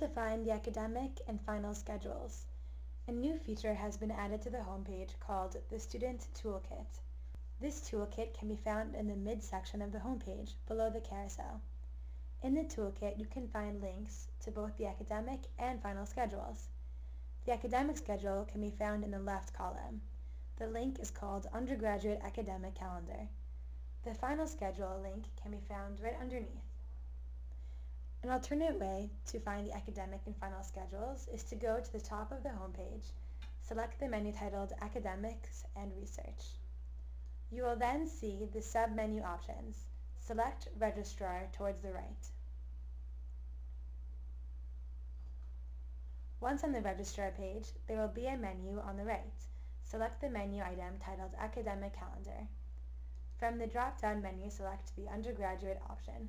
to find the academic and final schedules. A new feature has been added to the homepage called the Student Toolkit. This toolkit can be found in the mid-section of the homepage, below the carousel. In the toolkit, you can find links to both the academic and final schedules. The academic schedule can be found in the left column. The link is called Undergraduate Academic Calendar. The final schedule link can be found right underneath. An alternate way to find the academic and final schedules is to go to the top of the homepage, select the menu titled Academics and Research. You will then see the sub-menu options. Select Registrar towards the right. Once on the Registrar page, there will be a menu on the right. Select the menu item titled Academic Calendar. From the drop-down menu, select the Undergraduate option.